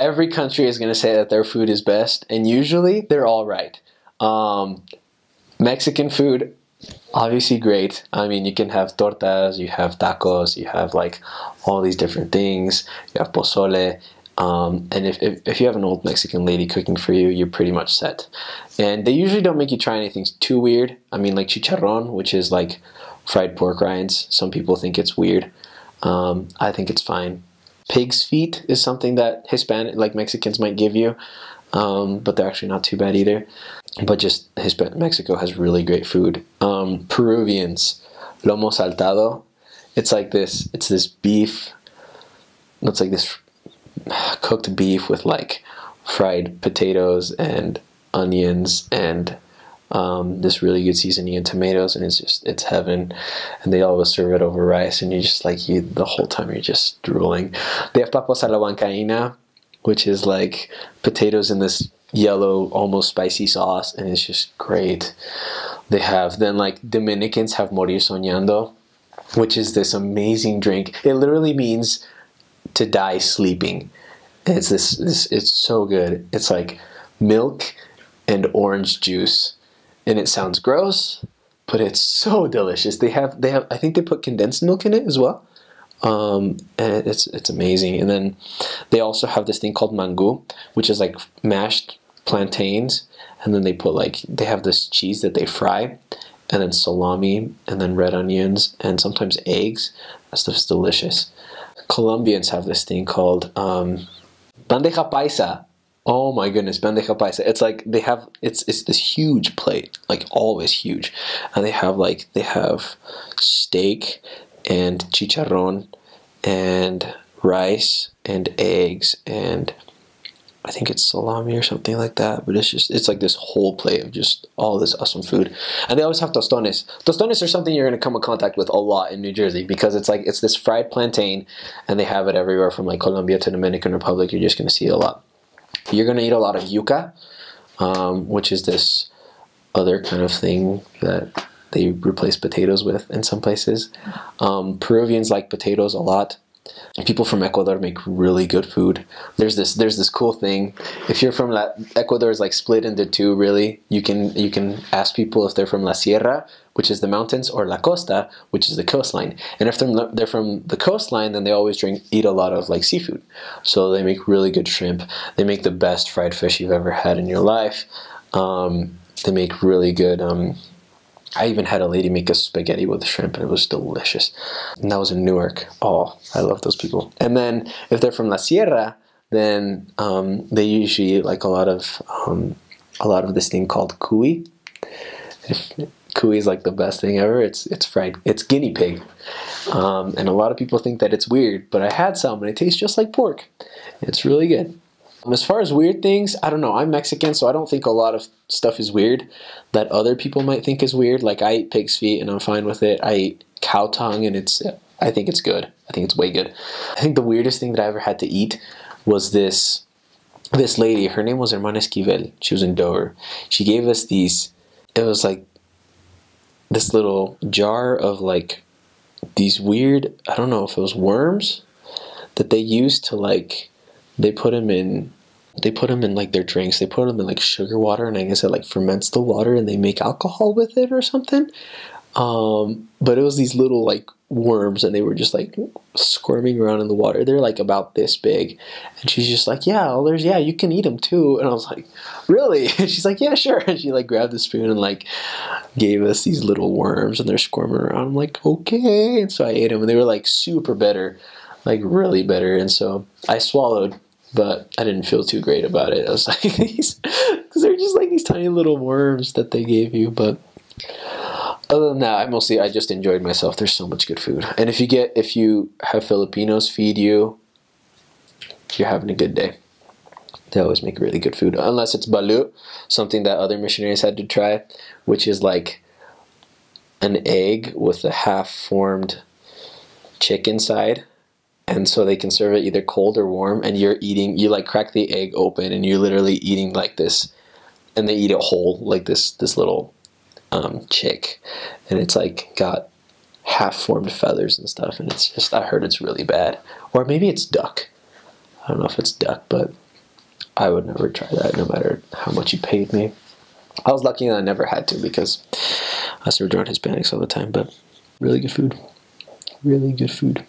every country is going to say that their food is best, and usually they're all right. Um, Mexican food, obviously great. I mean, you can have tortas, you have tacos, you have like all these different things. You have pozole. Um, and if, if, if, you have an old Mexican lady cooking for you, you're pretty much set. And they usually don't make you try anything too weird. I mean, like chicharron, which is like fried pork rinds. Some people think it's weird. Um, I think it's fine. Pig's feet is something that Hispanic, like Mexicans, might give you, um, but they're actually not too bad either. But just Hispanic, Mexico has really great food. Um, Peruvians, lomo saltado. It's like this. It's this beef. It's like this cooked beef with like fried potatoes and onions and um, this really good seasoning and tomatoes, and it's just it's heaven. And they always serve it over rice, and you're just like you the whole time you're just drooling. They have papas a la huancaína, which is like potatoes in this yellow, almost spicy sauce, and it's just great. They have then like Dominicans have morir soñando, which is this amazing drink. It literally means to die sleeping. It's this, this it's so good. It's like milk and orange juice. And it sounds gross, but it's so delicious. They have they have I think they put condensed milk in it as well. Um, and it's it's amazing. And then they also have this thing called mangú, which is like mashed plantains, and then they put like they have this cheese that they fry, and then salami, and then red onions, and sometimes eggs. That stuff's delicious. Colombians have this thing called um, bandeja paisa. Oh my goodness, bandeja paisa. It's like they have it's it's this huge plate, like always huge, and they have like they have steak and chicharron and rice and eggs and I think it's salami or something like that, but it's just it's like this whole plate of just all this awesome food. And they always have tostones. Tostones are something you're going to come in contact with a lot in New Jersey because it's like it's this fried plantain, and they have it everywhere from like Colombia to Dominican Republic. You're just going to see it a lot. You're going to eat a lot of yuca, um, which is this other kind of thing that they replace potatoes with in some places. Um, Peruvians like potatoes a lot people from Ecuador make really good food. There's this there's this cool thing. If you're from La, Ecuador is like split into two really. You can you can ask people if they're from La Sierra, which is the mountains, or La Costa, which is the coastline. And if they're, they're from the coastline, then they always drink eat a lot of like seafood. So they make really good shrimp. They make the best fried fish you've ever had in your life. Um, they make really good um, I even had a lady make a spaghetti with shrimp and it was delicious. And that was in Newark. Oh, I love those people. And then if they're from La Sierra, then um, they usually eat like a lot of um, a lot of this thing called cuy. Cuy is like the best thing ever. It's it's fried. It's guinea pig, um, and a lot of people think that it's weird. But I had some and it tastes just like pork. It's really good. As far as weird things, I don't know. I'm Mexican, so I don't think a lot of stuff is weird that other people might think is weird. Like I eat pig's feet and I'm fine with it. I eat cow tongue and it's I think it's good. I think it's way good. I think the weirdest thing that I ever had to eat was this this lady. Her name was Hermana Esquivel. She was in Dover. She gave us these. It was like this little jar of like these weird. I don't know if it was worms that they used to like they put them in they put them in like their drinks. They put them in like sugar water and i guess it like ferments the water and they make alcohol with it or something. Um, but it was these little like worms and they were just like squirming around in the water. They're like about this big. And she's just like yeah well, there's yeah you can eat them too. And i was like really? And she's like yeah sure. And she like grabbed the spoon and like gave us these little worms and they're squirming around. I'm like okay. And so i ate them and they were like super bitter like really bitter and so i swallowed but I didn't feel too great about it. I was like these because they're just like these tiny little worms that they gave you. But other than that, I mostly I just enjoyed myself. There's so much good food, and if you get if you have Filipinos feed you, you're having a good day. They always make really good food, unless it's balut, something that other missionaries had to try, which is like an egg with a half-formed chicken side and so they can serve it either cold or warm and you're eating you like crack the egg open and you're literally eating like this and they eat it whole like this this little um, chick and it's like got half formed feathers and stuff and it's just i heard it's really bad or maybe it's duck i don't know if it's duck but I would never try that, no matter how much you paid me. I was lucky that I never had to because us were around Hispanics all the time. But really good food, really good food.